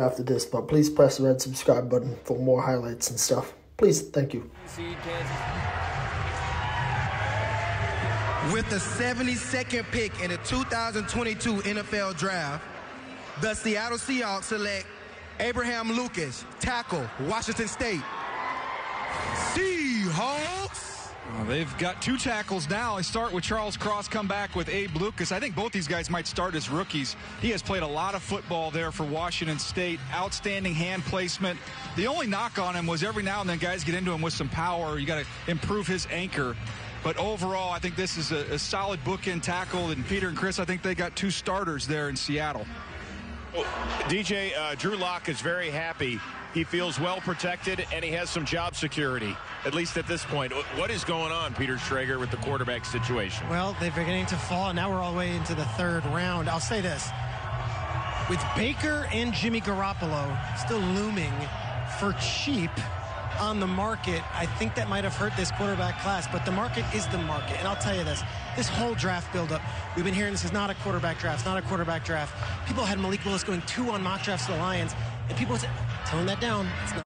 after this, but please press the red subscribe button for more highlights and stuff. Please, thank you. With the 72nd pick in the 2022 NFL Draft, the Seattle Seahawks select Abraham Lucas, tackle, Washington State. They've got two tackles now. I start with Charles Cross, come back with Abe Lucas. I think both these guys might start as rookies. He has played a lot of football there for Washington State. Outstanding hand placement. The only knock on him was every now and then guys get into him with some power. You got to improve his anchor. But overall, I think this is a, a solid bookend tackle. And Peter and Chris, I think they got two starters there in Seattle. DJ, uh, Drew Lock is very happy. He feels well protected, and he has some job security, at least at this point. What is going on, Peter Schrager, with the quarterback situation? Well, they're beginning to fall, and now we're all the way into the third round. I'll say this. With Baker and Jimmy Garoppolo still looming for cheap on the market, I think that might have hurt this quarterback class, but the market is the market. And I'll tell you this, this whole draft buildup, we've been hearing this is not a quarterback draft, not a quarterback draft. People had Malik Willis going two on mock drafts to the Lions, and people said, tone that down.